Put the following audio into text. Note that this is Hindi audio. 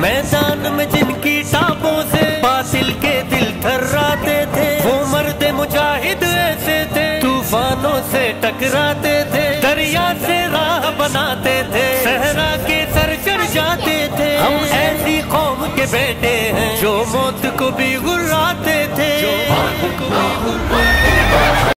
मैदान में जिनकी टापों से बासिल के दिल थर्राते थे, वो मर्द मुजाहिद ऐसे थे, तूफानों से टकराते थे, दरिया से राह बनाते थे, सहरा के सर चढ़ जाते थे। हम ऐसी कौम के बेटे हैं, जो मौत को भी गुर्राते थे। जो मौत को भी गुर्राते